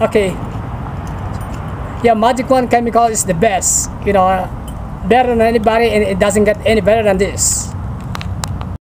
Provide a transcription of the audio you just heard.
Okay. Yeah, Magic Wand chemical is the best. You know, better than anybody, and it doesn't get any better than this.